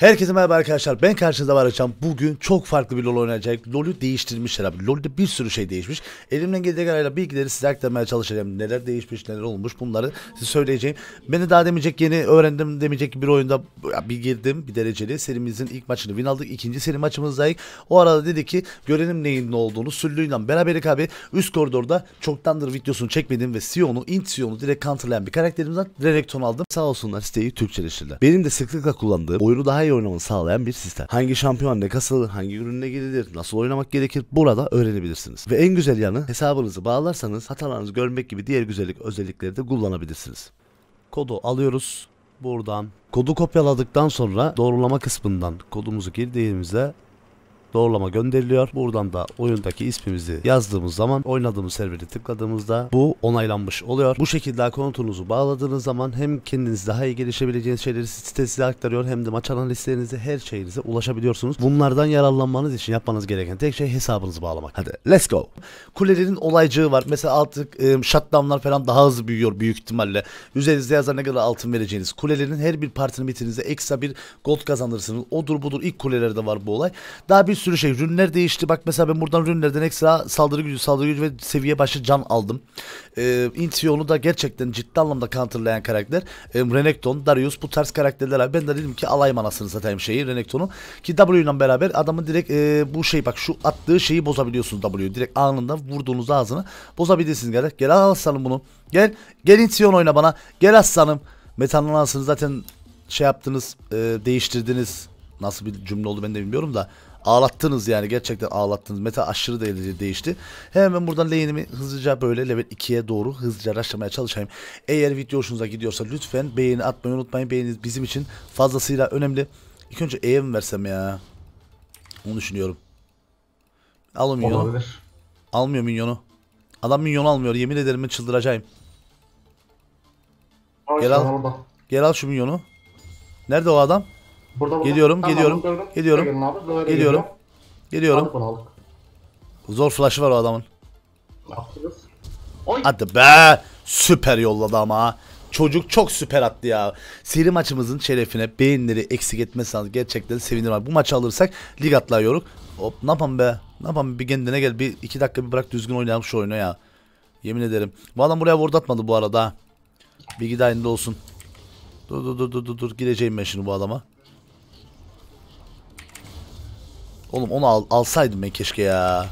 Herkese merhaba arkadaşlar. Ben karşınızda var Açan. Bugün çok farklı bir LoL oynayacak. LoL'ü değiştirmişler abi. LoL'de bir sürü şey değişmiş. Elimden geldiği kadarıyla bilgileri size aktarmaya çalışacağım. Neler değişmiş, neler olmuş bunları size söyleyeceğim. Beni daha demeyecek yeni öğrendim demeyecek bir oyunda bir girdim bir dereceli. Serimizin ilk maçını win aldık. İkinci seri maçımızdayız. O arada dedi ki görelim neyin ne olduğunu. Süllü'yle beraberlik abi üst koridorda çoktandır videosunu çekmedim ve Sion'u, Int Sion'u direkt counterlayan bir karakterimizden Renekton aldım. Sağ olsunlar siteyi Türkçeleştirdiler. Benim de sıklıkla kullandığım oyunu daha iyi oynamanı sağlayan bir sistem. Hangi şampiyon ne kasılır, hangi ürünle gidilir, nasıl oynamak gerekir burada öğrenebilirsiniz. Ve en güzel yanı hesabınızı bağlarsanız hatalarınızı görmek gibi diğer güzellik özellikleri de kullanabilirsiniz. Kodu alıyoruz buradan. Kodu kopyaladıktan sonra doğrulama kısmından kodumuzu girdiğimizde doğrulama gönderiliyor. Buradan da oyundaki ismimizi yazdığımız zaman oynadığımız serveri tıkladığımızda bu onaylanmış oluyor. Bu şekilde akontunuzu bağladığınız zaman hem kendiniz daha iyi gelişebileceğiniz şeyleri site size aktarıyor hem de maç analistlerinize her şeyinize ulaşabiliyorsunuz. Bunlardan yararlanmanız için yapmanız gereken tek şey hesabınızı bağlamak. Hadi let's go. Kulelerin olaycığı var. Mesela artık e, shutdownlar falan daha hızlı büyüyor büyük ihtimalle. Üzerinizde yazar ne kadar altın vereceğiniz. Kulelerin her bir partini bitirdiğinizde ekstra bir gold kazanırsınız. Odur budur ilk kulelerde var bu olay. Daha bir sürü şey. Rünler değişti. Bak mesela ben buradan rünlerden ekstra saldırı gücü, saldırı gücü ve seviye başı can aldım. Ee, Intion'u da gerçekten ciddi anlamda counterlayan karakter. Ee, Renekton, Darius bu tarz karakterler abi. Ben de dedim ki alayım anasını satayım şeyi Renekton'u. Ki W ile beraber adamın direkt e, bu şey bak şu attığı şeyi bozabiliyorsunuz W. Direkt anında vurduğunuz ağzını bozabilirsiniz. Gel, gel aslanım bunu. Gel. Gel Intion oyna bana. Gel aslanım. Metanın anasını zaten şey yaptınız, e, değiştirdiniz. Nasıl bir cümle oldu ben de bilmiyorum da ağlattınız yani gerçekten ağlattınız. Meta aşırı derecede değişti. Hemen buradan lane'imi hızlıca böyle level 2'ye doğru hızlıca araştırmaya çalışayım. Eğer video hoşunuza gidiyorsa lütfen beğeni atmayı unutmayın. Beğeniniz bizim için fazlasıyla önemli. İlk önce E'ye mi versem ya? Onu düşünüyorum. Al o minyonu. Olabilir. Almıyor minyonu. Adam minyonu almıyor. Yemin ederim ben çıldıracağım. Gel al. Gel al şu minyonu. Nerede o adam? Burada, burada. Geliyorum, Tamam, geliyorum, gördüm. geliyorum, Gelin abi, Geliyorum. geliyor. Geliyorum. Aldık onu aldık. Zor flash'ı var o adamın. Yaptınız? Oy. Hadi be. Süper yolladı ama. Çocuk çok süper attı ya. Seri maçımızın şerefine beğenileri eksik etmezseniz gerçekten sevinirim. Bu maçı alırsak lig atlıyoruz. Hop ne yapalım be? Ne yapalım bir kendine gel. Bir iki dakika bir bırak düzgün oynayalım şu oyunu ya. Yemin ederim. Bu adam buraya ward atmadı bu arada. Bilgi dahilinde olsun. Dur dur dur dur dur dur. Gireceğim ben şimdi bu adama. Oğlum onu al, alsaydım ben keşke ya.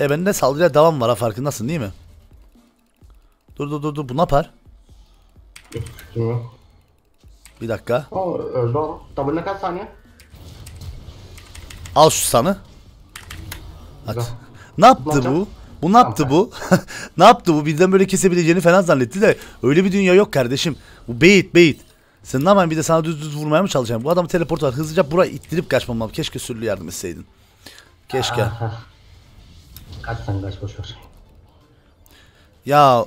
E bende saldırıya devam var ha farkındasın değil mi? Dur dur dur dur bu ne yapar? Yok. Bir dakika. Öldü adam. W'ne kaç saniye? Al şu sanı. At. Güzel. Ne yaptı bu? Bu ne yaptı bu? ne yaptı bu? Birden böyle kesebileceğini falan zannetti de öyle bir dünya yok kardeşim. Bu bait bait. Sen ne yapayım bir de sana düz düz vurmaya mı çalışacağım? Bu adamın teleport var. Hızlıca buraya ittirip kaçmam lazım. Keşke sürülü yardım etseydin. Keşke. Aha. Kaç sen kaç boş ver. Ya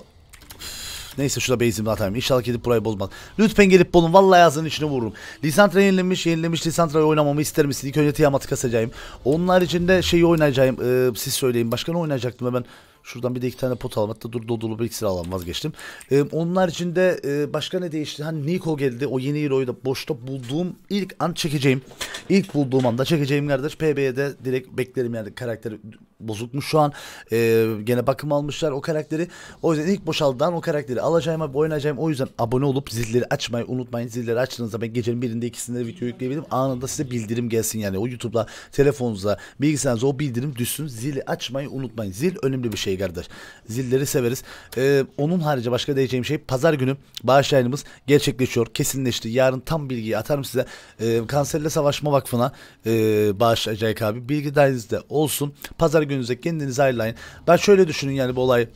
Neyse şurada base'imi atayım. İnşallah gidip burayı bozmaz. Lütfen gelip bulun. Vallahi ağzının içine vururum. Lisantra yenilenmiş. Yenilenmiş Lisantra'yı oynamamı ister misin? İlk önce Tiamat'ı kasacağım. Onun haricinde şeyi oynayacağım. Ee, siz söyleyin. Başka ne oynayacaktım ben? Şuradan bir de iki tane pot alalım. Hatta dur dodulu bir iksir alalım vazgeçtim. Ee, onun haricinde e, başka ne değişti? Hani Niko geldi. O yeni hero'yu da boşta bulduğum ilk an çekeceğim. İlk bulduğum anda çekeceğim kardeş. PB'ye de direkt beklerim yani karakteri bozukmuş şu an. Ee, gene bakım almışlar o karakteri. O yüzden ilk boşaldıdan o karakteri alacağım oynayacağım. O yüzden abone olup zilleri açmayı unutmayın. Zilleri açtığınızda ben gecenin birinde ikisinde de video yükleyebilirim. Anında size bildirim gelsin yani. O YouTube'da telefonunuza bilgisayarınıza o bildirim düşsün. Zili açmayı unutmayın. Zil önemli bir şey kardeş. Zilleri severiz. Ee, onun harici başka diyeceğim şey pazar günü bağış yayınımız gerçekleşiyor. Kesinleşti. Yarın tam bilgiyi atarım size. Ee, Kanserle Savaşma Vakfı'na e, bağışlayacak abi. Bilgi dahilinizde olsun. Pazar gününüzde kendinizi ayarlayın. Ben şöyle düşünün yani bu olay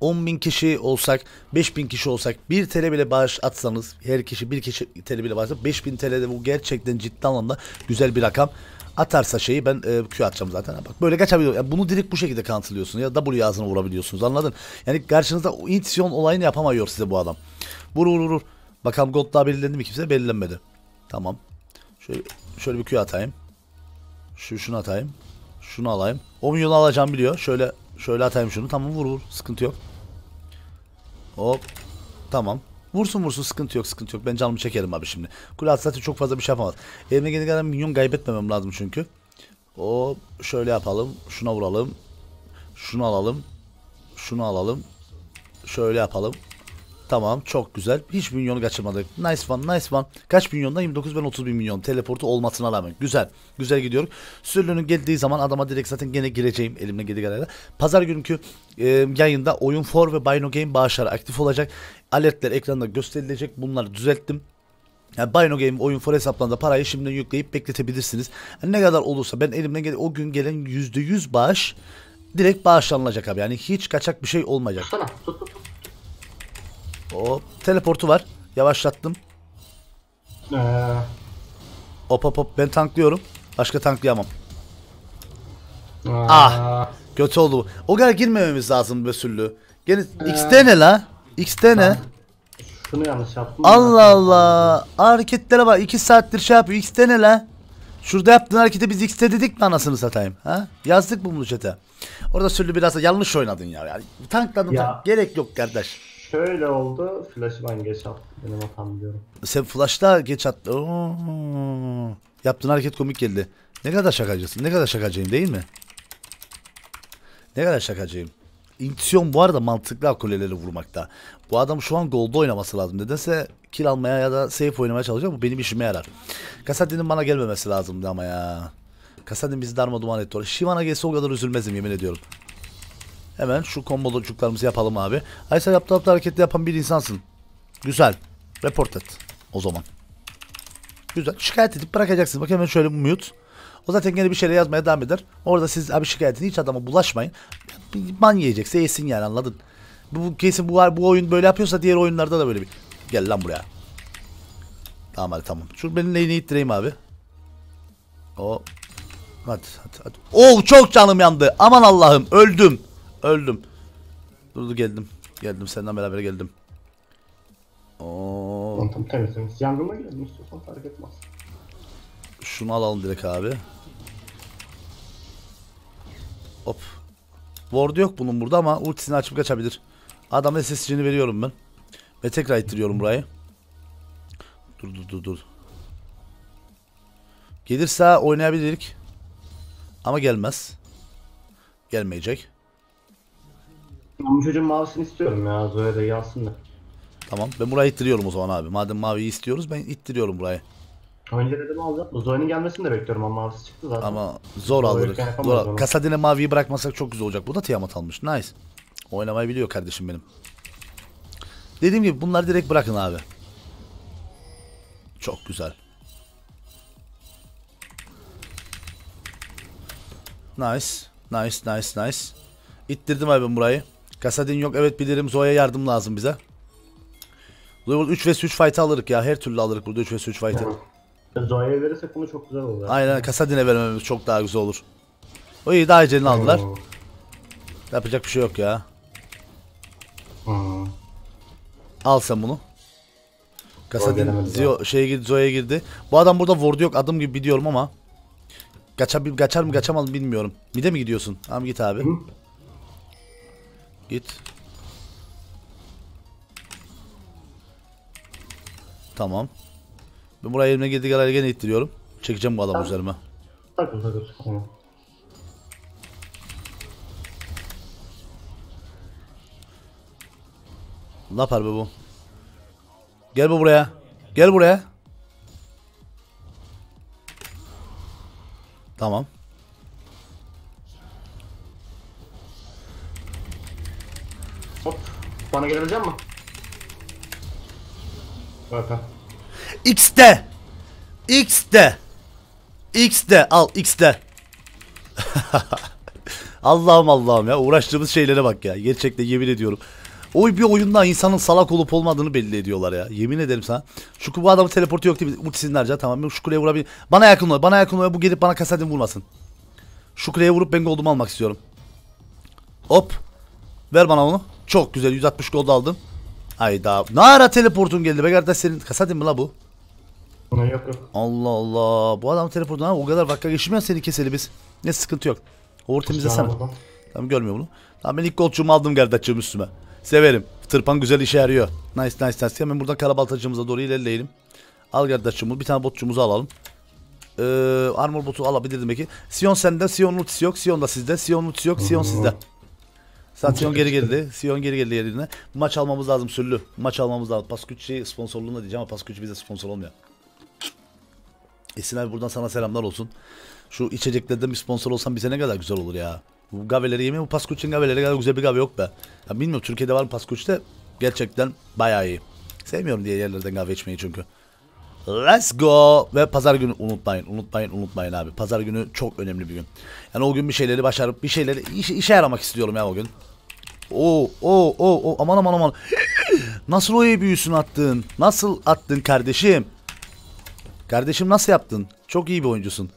10 bin kişi olsak, 5 bin kişi olsak 1 TL bile bağış atsanız, her kişi 1 kişi TL bile bağış 5 bin TL'de bu gerçekten ciddi anlamda güzel bir rakam. Atarsa şeyi ben e, Q atacağım zaten. Bak böyle kaçabiliyor. Yani bunu direkt bu şekilde kanıtlıyorsun ya W ağzına vurabiliyorsunuz anladın? Yani karşınızda intisyon olayını yapamıyor size bu adam. Vur vur vur. Bakalım gold daha belirlendi mi kimse belirlenmedi. Tamam. Şöyle, şöyle bir Q atayım. Şu şunu atayım. Şunu alayım. O milyonu alacağım biliyor. Şöyle şöyle atayım şunu. Tamam vur vur. Sıkıntı yok. Hop. Tamam. Vursun vursun sıkıntı yok sıkıntı yok. Ben canımı çekerim abi şimdi. Kule zaten çok fazla bir şey yapamaz. Elime geldiği kadar minyon kaybetmemem lazım çünkü. O şöyle yapalım. Şuna vuralım. Şunu alalım. Şunu alalım. Şöyle yapalım. Tamam çok güzel. Hiç milyonu kaçırmadık. Nice one nice one. Kaç milyonda? 29 ben 30 bin milyon. Teleportu olmasına rağmen. Güzel. Güzel gidiyor. Sürlünün geldiği zaman adama direkt zaten gene gireceğim elimle geri kadarıyla. Pazar günkü e, yayında oyun for ve Bino Game bağışları aktif olacak. Alertler ekranda gösterilecek. Bunları düzelttim. Yani Bino Game oyun for hesaplarında parayı şimdiden yükleyip bekletebilirsiniz. Yani ne kadar olursa ben elimden gel o gün gelen %100 bağış direkt bağışlanılacak abi. Yani hiç kaçak bir şey olmayacak. Tutsana. Tut tut teleportu var. Yavaşlattım. Ee, Hop hop hop ben tanklıyorum. Başka tanklayamam. aa, Ah. Kötü oldu bu. O kadar girmememiz lazım Besüllü. Gene X'te ne la? X'te ne? Şunu yanlış yaptım. Allah Allah. Hareketlere bak. 2 saattir şey yapıyor. X'te ne la? Şurada yaptığın hareketi biz X'te dedik mi anasını satayım? Ha? Yazdık mı bunu chat'e? Orada Süllü biraz da yanlış oynadın ya. Yani tankladın. Ya. tank- Gerek yok kardeş. Şöyle oldu. Flash'ı ben geç attım. Benim hatam diyorum. Sen flash'ta geç attın. Oo. Yaptığın hareket komik geldi. Ne kadar şakacısın. Ne kadar şakacıyım değil mi? Ne kadar şakacıyım. İntisyon bu arada mantıklı kuleleri vurmakta. Bu adam şu an golda oynaması lazım. Nedense kill almaya ya da safe oynamaya çalışıyor. Bu benim işime yarar. Kasadin'in bana gelmemesi lazımdı ama ya. Kasadin bizi darma duman etti. Shivana gelse o kadar üzülmezdim yemin ediyorum. Hemen şu kombocuklarımızı yapalım abi. Aysa yaptığı yaptığı hareketli yapan bir insansın. Güzel. Report et. O zaman. Güzel. Şikayet edip bırakacaksın. Bak hemen şöyle mute. O zaten gene bir şeyler yazmaya devam eder. Orada siz abi şikayet edin. Hiç adama bulaşmayın. Man yiyecekse yesin yani anladın. Bu, kesin bu, bu oyun böyle yapıyorsa diğer oyunlarda da böyle bir. Gel lan buraya. Tamam hadi tamam. Şu benim lane'i ittireyim abi. O. Hadi hadi hadi. Oh çok canım yandı. Aman Allah'ım öldüm. Öldüm. Dur dur geldim. Geldim senden beraber geldim. Oo. Tamam tamam temiz temiz. Yangına girelim istiyorsan fark etmez. Şunu alalım direkt abi. Hop. Ward yok bunun burada ama ultisini açıp kaçabilir. Adamın SSC'ni veriyorum ben. Ve tekrar ittiriyorum burayı. Dur dur dur dur. Gelirse oynayabilirik. Ama gelmez. Gelmeyecek. Ben bu çocuğun mavisini istiyorum ya. Zoya da yazsın da. Tamam. Ben burayı ittiriyorum o zaman abi. Madem maviyi istiyoruz ben ittiriyorum burayı. Önce dedim alacağım. Zoya'nın gelmesini de bekliyorum ama mavisi çıktı zaten. Ama zor alırız. Zor. onu. Kasadine maviyi bırakmasak çok güzel olacak. Bu da Tiamat almış. Nice. Oynamayı biliyor kardeşim benim. Dediğim gibi bunları direkt bırakın abi. Çok güzel. Nice. Nice nice nice. İttirdim abi ben burayı. Kasadin yok evet bilirim. Zoya yardım lazım bize. Burada 3 vs 3 fight alırık ya. Her türlü alırık burada 3 vs 3 fight'ı. Zoya'ya verirsek bunu çok güzel olur. Aynen Kasadin'e vermememiz çok daha güzel olur. O iyi daha ecelini aldılar. Oo. Yapacak bir şey yok ya. Hmm. Al sen bunu. Kasadin Zio şeye girdi, Zoe'ye girdi. Bu adam burada vurdu yok adım gibi biliyorum ama. Kaçar, kaçar mı kaçamaz mı bilmiyorum. Mide mi gidiyorsun? Tamam git abi. Hı. Git. Tamam. Ben buraya elimle girdiği kadar gene ittiriyorum. Çekeceğim bu adamı Tamam. üzerime. Takıl takıl. Tamam. Ne yapar be bu? Gel bu buraya. Gel buraya. Tamam. Hop. Bana gelebilecek misin? Bak ha. X'de. X'de. X'de. Al X'de. Allah'ım Allah'ım ya uğraştığımız şeylere bak ya. Gerçekten yemin ediyorum. O bir oyunda insanın salak olup olmadığını belli ediyorlar ya. Yemin ederim sana. Şu bu adamın teleportu yok değil mi? Ultisini harca tamam. Şu kuleye vurabilir. Bana yakın ol. Bana yakın ol. Bu gelip bana kasadin vurmasın. Şu kuleye vurup ben goldumu almak istiyorum. Hop. Ver bana onu. Çok güzel. 160 gold aldım. Hayda. Ne ara teleportun geldi be kardeş senin. Kasadin mi la bu? Yok yok. Allah Allah. Bu adam teleportuna o kadar vakka geçmiyor seni keseli biz. Ne sıkıntı yok. Over temizlesene. Tamam görmüyor bunu. Tamam ben ilk golcüğümü aldım kardeşim üstüme. Severim. Tırpan güzel işe yarıyor. Nice nice nice. Hemen buradan karabaltacımıza doğru ilerleyelim. Al kardeşim bir tane botçumuzu alalım. Ee, armor botu alabilirdim belki. Sion sende, Sion ultisi yok. Sion da sizde. Sion ultisi yok, Sion sizde. Sion geri geldi. Sion geri geldi yerine. Maç almamız lazım Süllü. Maç almamız lazım. Paskucci sponsorluğunda diyeceğim ama Paskucci bize sponsor olmuyor. Esin abi buradan sana selamlar olsun. Şu içeceklerden bir sponsor olsan bize ne kadar güzel olur ya. Bu gaveleri yemeği bu Paskucci'nin gaveleri kadar güzel bir gave yok be. Ya bilmiyorum Türkiye'de var mı Paskucci de gerçekten bayağı iyi. Sevmiyorum diye yerlerden kahve içmeyi çünkü. Let's go. Ve pazar günü unutmayın, unutmayın, unutmayın abi. Pazar günü çok önemli bir gün. Yani o gün bir şeyleri başarıp bir şeyleri işe, işe yaramak istiyorum ya o gün. Oo, oo, oo, oo, aman aman aman. Nasıl o iyi büyüsünü attın? Nasıl attın kardeşim? Kardeşim nasıl yaptın? Çok iyi bir oyuncusun.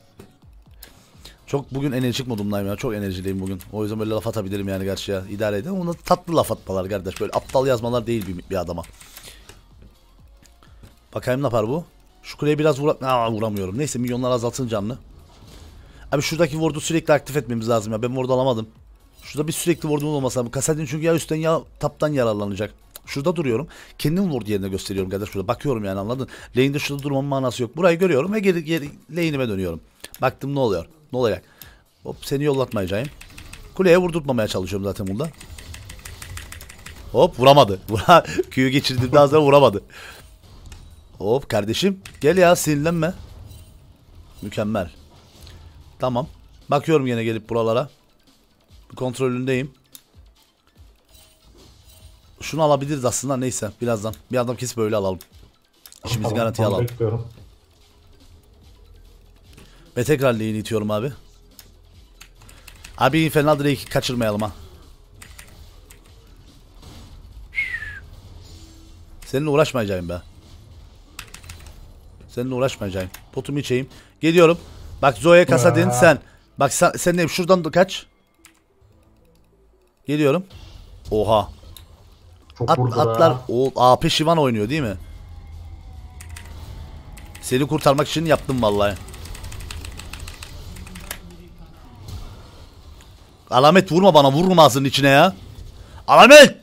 Çok bugün enerjik modumdayım ya. Çok enerjiliyim bugün. O yüzden böyle laf atabilirim yani gerçi ya. İdare edin. Ona tatlı laf atmalar kardeş. Böyle aptal yazmalar değil bir, bir adama. Bakayım ne yapar bu? Şu kuleye biraz vura... Aa, vuramıyorum. Neyse milyonlar azaltın canlı. Abi şuradaki ward'u sürekli aktif etmemiz lazım ya. Ben ward alamadım. Şurada bir sürekli ward'umuz olmasa bu Kasadin çünkü ya üstten ya taptan yararlanacak. Şurada duruyorum. Kendim ward yerine gösteriyorum kardeş şurada. Bakıyorum yani anladın. Lane'de şurada durmamın manası yok. Burayı görüyorum ve geri, geri lane'ime dönüyorum. Baktım ne oluyor? Ne olacak? Hop seni yollatmayacağım. Kuleye vurdurtmamaya çalışıyorum zaten bunda. Hop vuramadı. Vura Q'yu geçirdim daha sonra vuramadı. Hop kardeşim gel ya sinirlenme. Mükemmel. Tamam. Bakıyorum yine gelip buralara. Kontrolündeyim. Şunu alabiliriz aslında neyse birazdan. Bir adam kesip böyle alalım. İşimizi Tamam, garantiye alalım. Bekliyorum. Ve tekrar lane'i itiyorum abi. Abi Infernal Drake'i kaçırmayalım ha. Seninle uğraşmayacağım be. Seninle uğraşmayacağım. Potumu içeyim. Geliyorum. Bak Zoe Kasadin Aa. sen. Bak sen, sen de şuradan da kaç. Geliyorum. Oha. Çok At, atlar. O AP Şivan oynuyor değil mi? Seni kurtarmak için yaptım vallahi. Alamet vurma bana vurma ağzının içine ya. Alamet!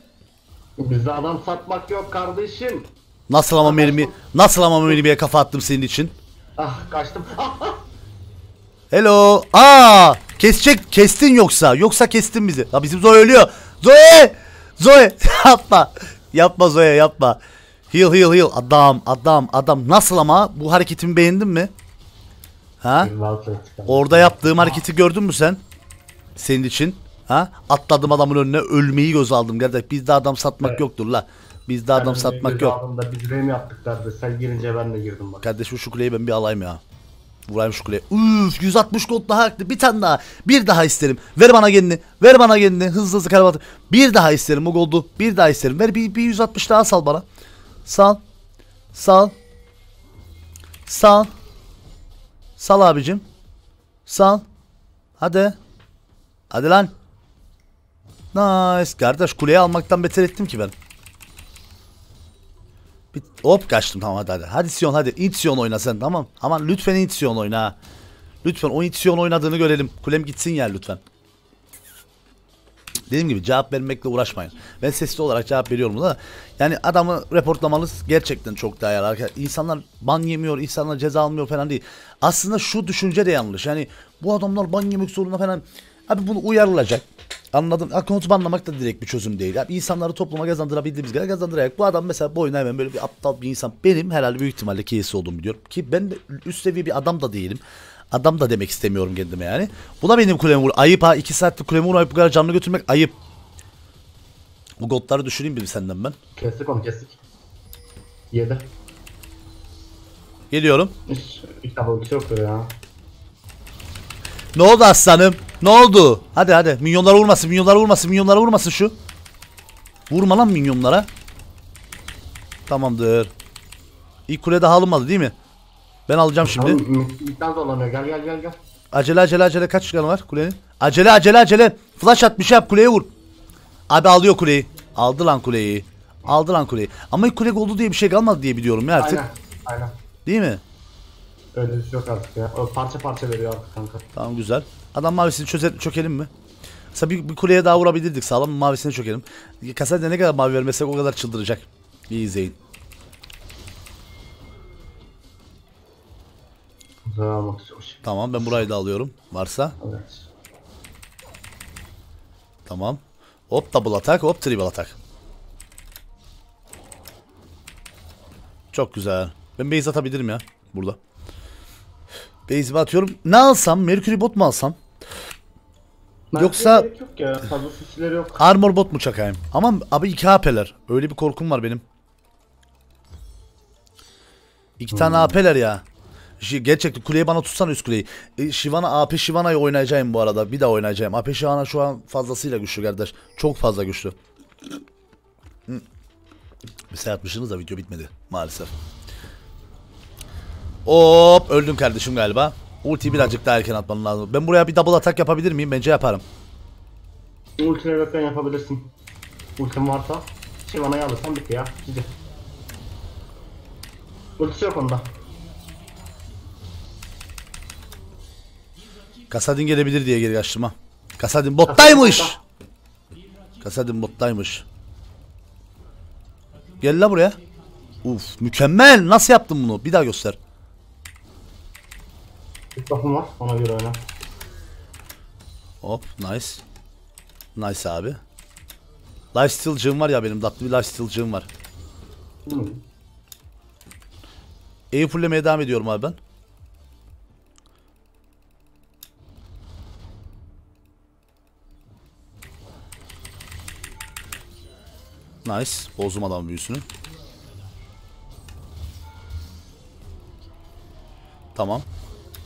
Bizde adam satmak yok kardeşim. Nasıl ama mermi nasıl ama mermiye kafa attım senin için. Ah kaçtım. Hello. Aa! Kesecek kestin yoksa. Yoksa kestin bizi. Ya bizim Zoe ölüyor. Zoe! Zoe yapma. Yapma Zoe yapma. Heal heal heal. Adam adam adam. Nasıl ama bu hareketimi beğendin mi? Ha? Orada yaptığım hareketi gördün mü sen? Senin için. Ha? Atladım adamın önüne ölmeyi göz aldım kardeş. Bizde adam satmak Evet. yoktur la. Bizde adam Ben satmak yok. aldım Da biz rem yaptık derdi. Sen girince ben de girdim bak. Kardeşim şu kuleyi ben bir alayım ya. Vurayım şu kuleye. Üf 160 gold daha aktı. Bir tane daha. Bir daha isterim. Ver bana kendini. Ver bana kendini. Hızlı hızlı karabatı. Bir daha isterim bu goldu. Bir daha isterim. Ver bir, bir 160 daha sal bana. Sal. Sal. Sal. Sal abicim. Sal. Hadi. Hadi lan. Nice. Kardeş kuleyi almaktan beter ettim ki ben. Bir, hop kaçtım tamam hadi hadi. Hadi Sion hadi. İnt Sion oyna sen tamam. Aman lütfen Int Sion oyna. Lütfen o Int Sion oynadığını görelim. Kulem gitsin yer lütfen. Dediğim gibi cevap vermekle uğraşmayın. Ben sesli olarak cevap veriyorum da. Yani adamı reportlamanız gerçekten çok daha yarar. İnsanlar ban yemiyor, insanlar ceza almıyor falan değil. Aslında şu düşünce de yanlış. Yani bu adamlar ban yemek zorunda falan. Abi bunu uyarılacak. Anladım. Akkontu banlamak da direkt bir çözüm değil. Abi insanları topluma kazandırabildiğimiz kadar kazandırarak. Bu adam mesela bu oyuna hemen böyle bir aptal bir insan. Benim herhalde büyük ihtimalle keyisi olduğumu biliyorum. Ki ben de üst seviye bir adam da değilim. Adam da demek istemiyorum kendime yani. Bu da benim kulemi vur. Ayıp ha. 2 saatte kulemi vurmayıp bu kadar canlı götürmek ayıp. Bu goldları düşüreyim bir senden ben. Kestik onu kestik. Yedi. Geliyorum. Hiç bir şey yoktu ya. Ne oldu aslanım? Ne oldu? Hadi hadi. Minyonlara vurmasın, minyonlara vurmasın, minyonlara vurmasın şu. Vurma lan minyonlara. Tamamdır. İlk kule daha alınmadı değil mi? Ben alacağım şimdi. Miktar zorlanıyor. Gel gel gel gel. Acele acele acele kaç canı var kulenin? Acele acele acele. Flash at bir şey yap kuleye vur. Abi alıyor kuleyi. Aldı lan kuleyi. Aldı lan kuleyi. Ama ilk kule oldu diye bir şey kalmadı diye biliyorum ya artık. Aynen. Aynen. Değil mi? Şey yok artık ya. O parça parça veriyor artık kanka. Tamam güzel. Adam mavisini çözer, çökelim mi? Mesela bir, bir kuleye daha vurabilirdik. Sağlam mavisine çökelim. Kasada ne kadar mavi vermesek o kadar çıldıracak. İyi izleyin. İstiyorum. Tamam ben burayı da alıyorum. Varsa. Evet. Tamam. Hop double atak hop triple atak. Çok güzel. Ben base atabilirim ya burada. Base'imi atıyorum. Ne alsam? Mercury bot mu alsam? Yoksa- Gerek yok ya. Fazla sisileri yok. Armor bot mu çakayım? Ama abi 2 AP'ler. Öyle bir korkum var benim. İki tane AP'ler ya. Gerçekten kuleyi bana tutsan üst kuleyi. E, Shyvana AP Shyvana'yı oynayacağım bu arada. Bir daha oynayacağım. AP Shyvana şu an fazlasıyla güçlü kardeş. Çok fazla güçlü. Hı. Bir şey yapmışsınız da video bitmedi maalesef. Hop öldüm kardeşim galiba. Ultiyi birazcık daha erken atman lazım. Ben buraya bir double atak yapabilir miyim? Bence yaparım. Ultine bekleyen yapabilirsin. Ultim varsa. Şivana'yı alırsan bitti ya. Cici. Ultisi yok onda. Kasadin gelebilir diye geri kaçtım ha. Kasadin bottaymış. Kasadin bottaymış. Gel la buraya. Uf mükemmel. Nasıl yaptın bunu? Bir daha göster. Bir buff'um var. Ona göre oyna. Hop nice. Nice abi. Lifesteal'cığım var ya benim tatlı bir lifesteal'cığım var. Hmm. E'yi fullemeye devam ediyorum abi ben. Nice. Bozdum adam büyüsünü. Tamam.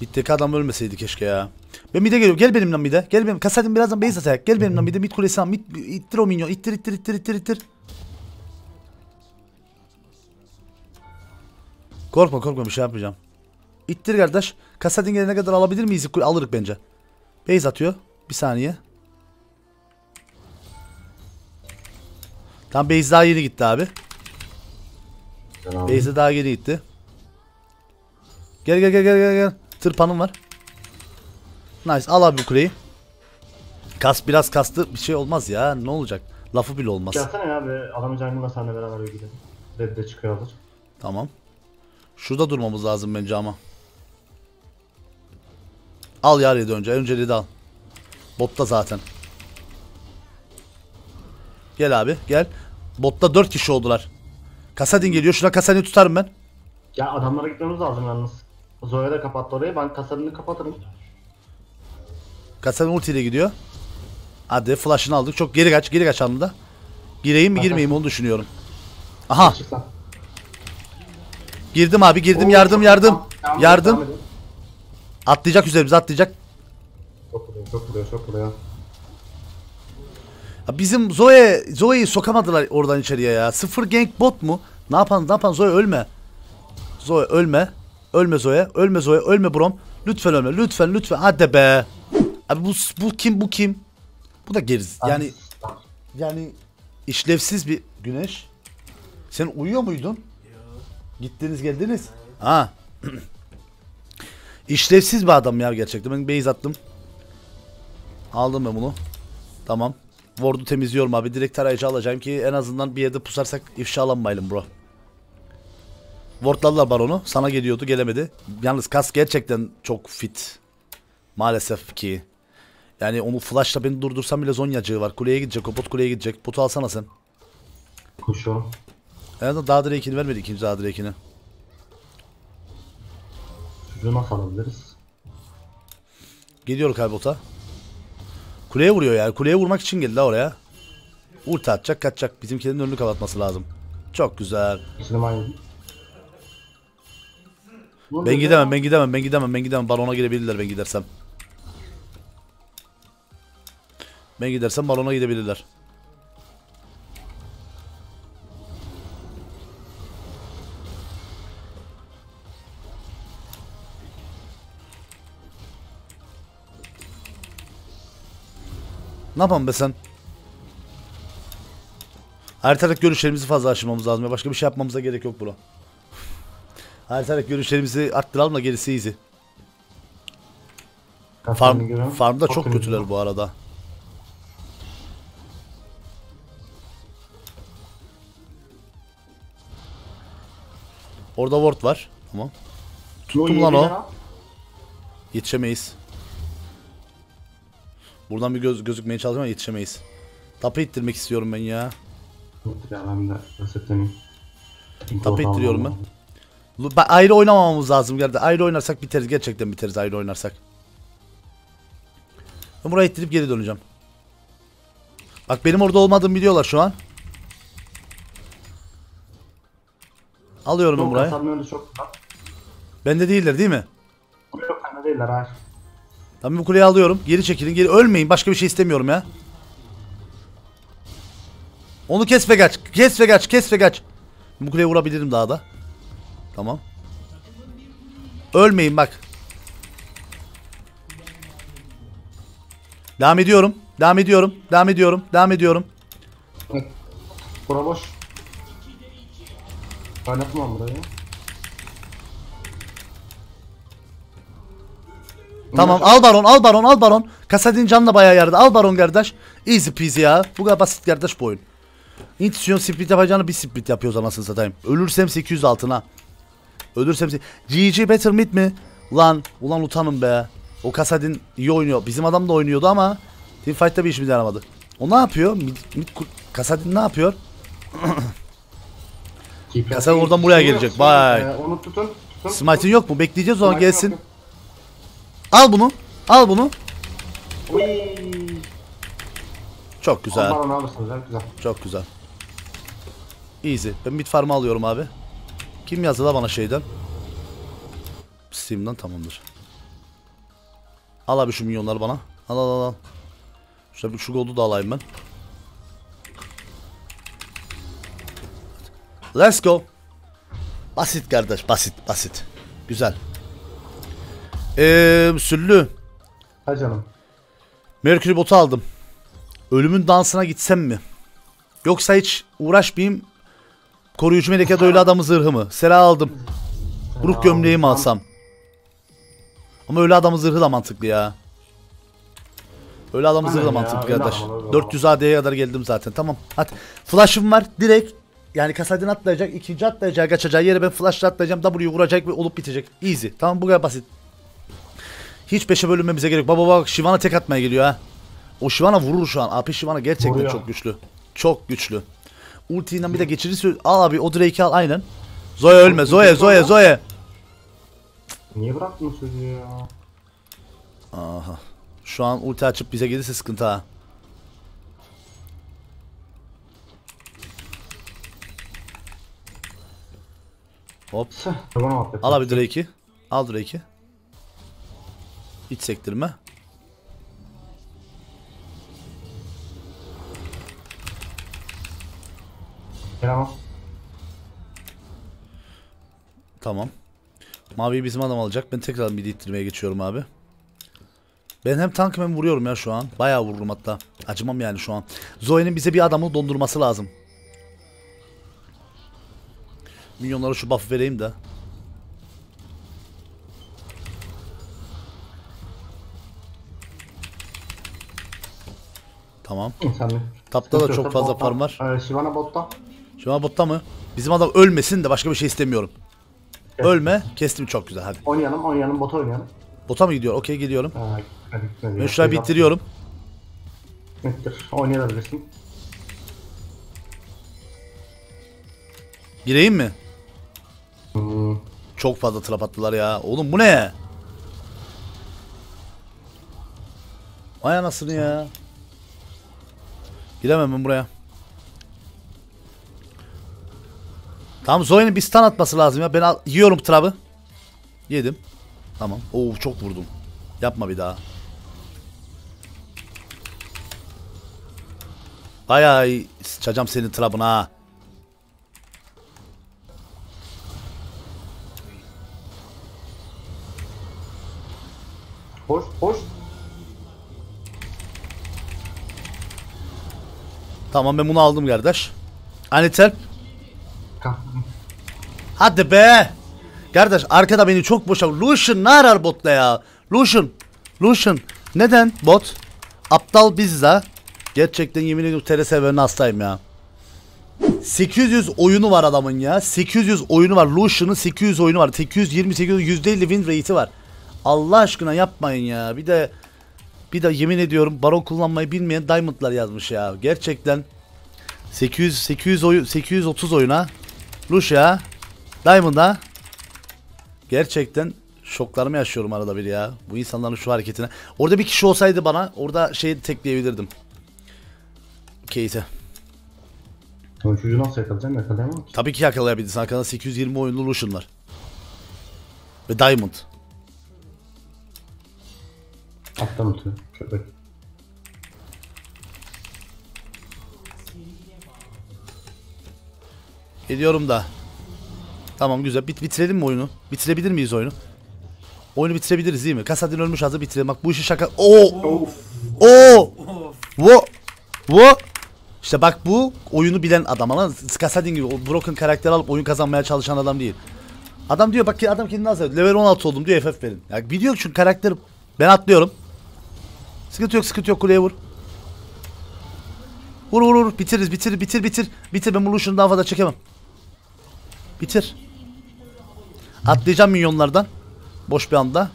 Bitteki adam ölmeseydi keşke ya. Ben mide geliyorum. Gel benimle mide. Gel benim. Kasadim birazdan base atak. Gel benimle mide. Mid kulesi al. Mid, ittir o minyon. İttir ittir ittir ittir ittir. Korkma korkma bir şey yapmayacağım. İttir kardeş. Kasadin gelene kadar alabilir miyiz? Alırık bence. Base atıyor. Bir saniye. Tam base daha yeni gitti abi. Beyze daha geri gitti. Gel gel gel gel gel gel. Tırpanım var. Nice. Al abi bu kuleyi. Kas biraz kastı bir şey olmaz ya. Ne olacak? Lafı bile olmaz. Gelsene ya bir adamın jungle'la seninle beraber bir gidelim. Red de çıkıyor hazır. Tamam. Şurada durmamız lazım bence ama. Al ya Red'i önce. Önce Red'i al. Botta zaten. Gel abi gel. Botta 4 kişi oldular. Kasadin geliyor. Şuna Kasadin'i tutarım ben. Ya adamlara gitmemiz lazım yalnız. Zoe de kapattı orayı. Ben kasadını kapatırım. Kasadin ultiyle gidiyor. Hadi flash'ını aldık. Çok geri kaç. Geri kaç anında. Gireyim mi girmeyeyim mi onu düşünüyorum. Aha girdim abi girdim Oo, yardım yardım. tamam, tamam, Yardım. edin. Atlayacak üzerimize atlayacak. Çok vuruyor, çok vuruyor, çok vuruyor. Bizim Zoe Zoe'yi sokamadılar oradan içeriye ya. Sıfır gank bot mu? Ne yapan ne yapan Zoe ölme. Zoe ölme. Ölme Zoe. Ölme Zoe. Ölme Brom. Lütfen ölme. Lütfen lütfen. Hadi be. Abi bu bu kim bu kim? Bu da geriz. Yani yani işlevsiz bir güneş. Sen uyuyor muydun? Gittiniz geldiniz. Ha. işlevsiz bir adam ya gerçekten. Ben base attım. Aldım ben bunu. Tamam. Ward'u temizliyorum abi. Direkt tarayıcı alacağım ki en azından bir yerde pusarsak ifşalanmayalım bro. Wardladılar baronu. Sana geliyordu gelemedi. Yalnız kas gerçekten çok fit. Maalesef ki. Yani onu flashla beni durdursam bile zonyacığı var. Kuleye gidecek o bot kuleye gidecek. Botu alsana sen. Koşuyorum. En azından daha direkini vermedi ikinci daha direkini. Çocuğu nasıl alabiliriz? Geliyor kaybota. Kuleye vuruyor yani. Kuleye vurmak için geldi la oraya. Ulti atacak kaçacak. Bizimkilerin önünü kapatması lazım. Çok güzel. Aynı. Ben gidemem, ben gidemem, ben gidemem, ben gidemem. Balona girebilirler ben gidersem. Ben gidersem balona gidebilirler. Ne yapalım be sen? Haritalık görüşlerimizi fazla aşırmamız lazım. Başka bir şey yapmamıza gerek yok bro. Haritarak görüşlerimizi arttıralım da gerisi easy. Farm, farmda çok, çok kötüler bu arada. Orada ward var. Tamam. Tuttum lan o. Yetişemeyiz. Buradan bir göz gözükmeye çalışacağım ama yetişemeyiz. Tapı ittirmek istiyorum ben ya. Yok ya. Tapı ittiriyorum ben. Ben- Ayrı oynamamamız lazım geldi. Ayrı oynarsak biteriz. Gerçekten biteriz ayrı oynarsak. Ben buraya ittirip geri döneceğim. Bak benim orada olmadığımı biliyorlar şu an. Alıyorum ben burayı. çok. Bende değiller değil mi? Yok bende değiller hayır. Tamam bu kuleyi alıyorum. Geri çekilin. Geri ölmeyin. Başka bir şey istemiyorum ya. Onu kes ve kaç. Kes ve kaç. Kes ve kaç. Bu kuleye vurabilirim daha da. Tamam. Ölmeyin bak. Devam ediyorum. Devam ediyorum. Devam ediyorum. Devam ediyorum. Bura boş. Kaynatmam burayı. Tamam al baron al baron al baron. Kasadin canla bayağı yardı. Al baron kardeş. Easy peasy ya. Bu kadar basit kardeş bu oyun. İntisyon split yapacağını bir split yapıyoruz anasını satayım. Ölürsem 800 altına. Ölürsem se- GG Better Mid mi? Ulan ulan utanın be. O Kasadin iyi oynuyor. Bizim adam da oynuyordu ama Teamfight'ta bir işimize yaramadı. O ne yapıyor? Mid, mid, Kasadin ne yapıyor? Kasadin oradan buraya Şey gelecek. Vay. Ee, onu tutun. tutun. Smite'in yok mu? Bekleyeceğiz o zaman Smite'in yok, gelsin. Al bunu. Al bunu. Çok güzel. Güzel. Çok güzel. Easy. Ben mid farm'ı alıyorum abi. Kim yazdı da bana şeyden? Steam'den tamamdır. Al abi şu milyonları bana. Al al al. al. Şöyle bir şu gold'u da alayım ben. Let's go. Basit kardeş basit basit. Güzel. Eee Süllü. Ha canım. Mercury botu aldım. Ölümün dansına gitsem mi? Yoksa hiç uğraşmayayım. Koruyucu melek ölü adamı zırhı mı? Sera aldım. Grup gömleği mi alsam? Ama ölü adamı zırhı da mantıklı ya. Ölü adamı zırhı da mantıklı kardeş. adam, ölü adam. 400 AD'ye kadar geldim zaten. Tamam. Hadi. Flash'ım var. Direkt yani Kasadin atlayacak. ikinci atlayacak. Kaçacağı yere ben flash'la atlayacağım. W'yu vuracak ve olup bitecek. Easy. Tamam bu kadar basit. Hiç peşe bölünmemize gerek. Baba bak Shyvana tek atmaya geliyor ha. O Shyvana vurur şu an. AP Shyvana gerçekten Vuruyor. çok güçlü. Çok güçlü. Ultiyle bir de geçirirse al abi o Drake'i al aynen. Zoya ölme. Zoya Zoya Zoya. Niye bıraktın sözü ya? Aha. Şu an ulti açıp bize gelirse sıkıntı ha. Hop. Al abi Drake'i. Al Drake'i. Hiç sektirme. Gelemem. Tamam. Maviyi bizim adam alacak. Ben tekrar midi ittirmeye geçiyorum abi. Ben hem tank hem vuruyorum ya şu an. Bayağı vururum hatta. Acımam yani şu an. Zoe'nin bize bir adamı dondurması lazım. Milyonlara şu buff vereyim de. Tamam. De. Tapta da çok fazla farm var. Ee, Shyvana botta. Şu an botta mı? Bizim adam ölmesin de başka bir şey istemiyorum. Evet. Ölme. Kestim çok güzel hadi. Oynayalım oynayalım bota oynayalım. Bota mı gidiyor? Okey geliyorum. Aa, gitmedi gitmedi. Ben şurayı bitiriyorum. Bittir. Oynayabilirsin. Gireyim mi? Hmm. Çok fazla trap attılar ya. Oğlum bu ne? Vay anasını ya. Giremem ben buraya. Tamam Zoe'nin bir stun atması lazım ya. Ben al- yiyorum trap'ı. Yedim. Tamam. Oo çok vurdum. Yapma bir daha. Bayağı iyi sıçacağım senin trap'ına ha. Hoş hoş. Tamam ben bunu aldım kardeş. Anitel. Hadi be. Kardeş arkada beni çok boşa. Lucian ne arar botla ya? Lucian. Lucian. Neden bot? Aptal biz de. Gerçekten yemin ediyorum TR severine hastayım ya. 800 oyunu var adamın ya. 800 oyunu var. Lucian'ın 800 oyunu var. 820 800 %50 win rate'i var. Allah aşkına yapmayın ya. Bir de bir de yemin ediyorum baron kullanmayı bilmeyen diamondlar yazmış ya. Gerçekten 800 800 oyun 830 oyuna Lucia Diamond'a gerçekten şoklarımı yaşıyorum arada bir ya. Bu insanların şu hareketine. Orada bir kişi olsaydı bana orada şey tekleyebilirdim. Kate'e. O çocuğu nasıl yakalayacağım yakalayamam ki. Tabii ki yakalayabilirsin. Arkada 820 oyunlu Lucian var. Ve Diamond. Alttan atıyor köpek. Ediyorum da. Tamam güzel. Bit bitirelim mi oyunu? Bitirebilir miyiz oyunu? Oyunu bitirebiliriz değil mi? Kasadin ölmüş hazır bitirelim. Bak bu işi şaka. Oo! Oo! Wo! Wo! İşte bak bu oyunu bilen adam ama Kasadin gibi o broken karakter alıp oyun kazanmaya çalışan adam değil. Adam diyor bak ki adam kendini nasıl level 16 oldum diyor FF verin. Ya biliyor çünkü karakter ben atlıyorum. Sıkıntı yok sıkıntı yok kuleye vur. Vur vur vur bitiririz bitir bitir bitir. Bitir ben bu Lucian'ı daha fazla çekemem. Bitir. Atlayacağım minyonlardan. Boş bir anda.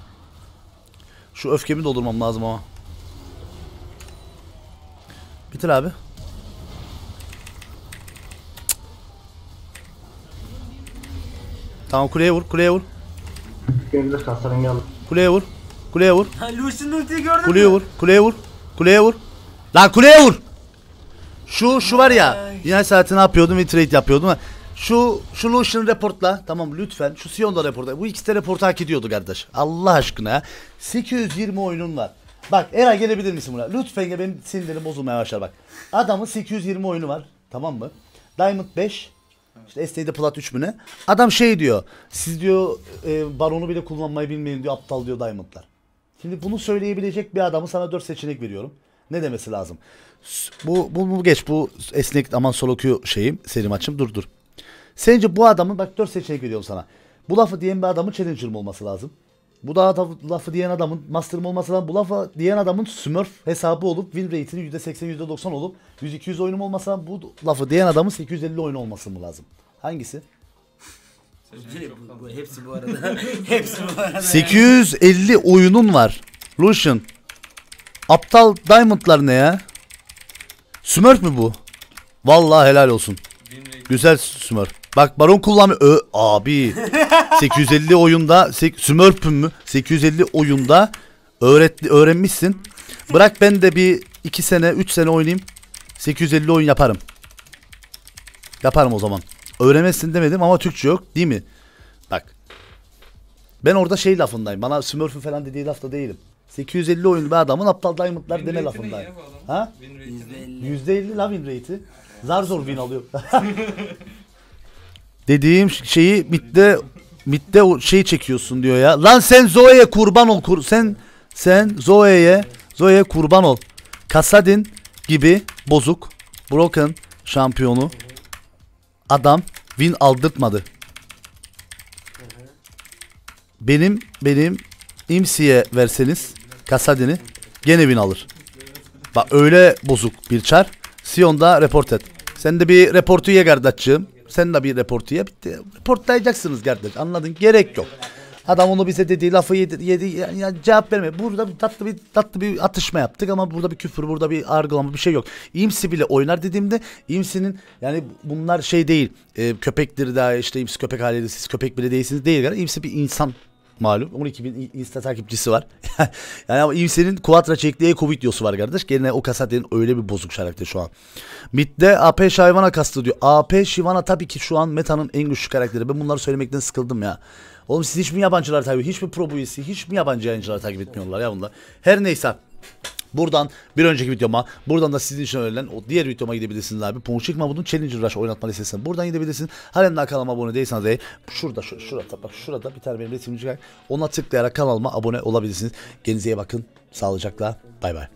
Şu öfkemi doldurmam lazım ama. Bitir abi. Tamam kuleye vur, kuleye vur. Gelebilir kasların gel. Kuleye vur. Kuleye vur. Lucian ultiyi gördün Kuleye mü? vur. Kuleye vur. Kuleye vur. Lan kuleye vur. Şu şu var ya. Yine saati ne yapıyordum? Bir trade yapıyordum. Şu şu Lucian reportla. Tamam lütfen. Şu Sion'da reportla. Bu ikisi de reportu hak ediyordu kardeş. Allah aşkına ya. 820 oyunun var. Bak Eray gelebilir misin buna? Lütfen ya benim sinirlerim bozulmaya başlar bak. Adamın 820 oyunu var. Tamam mı? Diamond 5. İşte ST'de plat 3 mü ne? Adam şey diyor. Siz diyor e, baronu bile kullanmayı bilmeyin diyor aptal diyor Diamond'lar. Şimdi bunu söyleyebilecek bir adamı sana 4 seçenek veriyorum. Ne demesi lazım? Bu, bu, bu geç bu esnek aman solo queue şeyim seri maçım dur dur. Sence bu adamın bak 4 seçenek veriyorum sana. Bu lafı diyen bir adamın challenger mı olması lazım? Bu da lafı diyen adamın master mı olması lazım? Bu lafı diyen adamın smurf hesabı olup win rate'inin %80 %90 olup 100-200 oyunum olması lazım. Bu lafı diyen adamın 850 oyun olması mı lazım? Hangisi? Bu, bu, hepsi bu arada. hepsi bu arada. 850 oyunun var. Lucian. Aptal Diamond'lar ne ya? Smurf mü bu? Vallahi helal olsun. Güzel Smurf. Bak Baron kullanmıyor. Ö, abi. 850 oyunda sek, Smurf'ün mü? 850 oyunda öğret, öğrenmişsin. Bırak ben de bir 2 sene 3 sene oynayayım. 850 oyun yaparım. Yaparım o zaman. Öğrenemezsin demedim ama Türkçe yok değil mi? Bak ben orada şey lafındayım. Bana Smurf'ün falan dediği lafta değilim. 850 oyunlu bir adamın aptal diamondlar deme lafındayım. Ha? Win rate'i ne? %50. %50 la win rate'i. Zar zor win alıyor. Dediğim şeyi midde midde o şey çekiyorsun diyor ya. Lan sen Zoe'ye kurban ol. Kur, sen sen Zoe'ye Zoe'ye kurban ol. Kasadin gibi bozuk broken şampiyonu adam win aldırtmadı. Benim benim imsiye verseniz Kasadin'i gene win alır. Bak öyle bozuk bir çar. Sion'da report et. Sen de bir reportu ye kardeşciğim. Sen de bir reportu ye. Bitti. Reportlayacaksınız kardeş. Anladın? Gerek yok. Adam onu bize dediği lafı yedi, yedi ya, ya cevap verme. Burada bir tatlı bir tatlı bir atışma yaptık ama burada bir küfür, burada bir argılama bir şey yok. İmsi bile oynar dediğimde İmsi'nin yani bunlar şey değil. E, köpektir daha işte İmsi köpek haliyle siz köpek bile değilsiniz değil. Yani İmsi bir insan malum. 12 bin insta takipçisi var. yani ama İmsi'nin Quattro çektiği Eko videosu var kardeş. Gene o Kasate'nin öyle bir bozuk karakter şu an. Mid'de AP Shyvana kastı diyor. AP Shyvana tabii ki şu an metanın en güçlü karakteri. Ben bunları söylemekten sıkıldım ya. Oğlum siz hiç mi yabancılar takip Hiç mi pro? Hiç mi yabancı yayıncılar takip etmiyorlar ya bunlar? Her neyse. Buradan bir önceki videoma, buradan da sizin için önerilen o diğer videoma gidebilirsiniz abi. Punchik Mahmut'un Challenger Rush oynatma listesinden buradan gidebilirsiniz. Halen daha kanalıma abone değilseniz de şurada, şu, şurada bak şurada bir tane benim çıkar. Ona tıklayarak kanalıma abone olabilirsiniz. Kendinize iyi bakın. Sağlıcakla. Bay bay.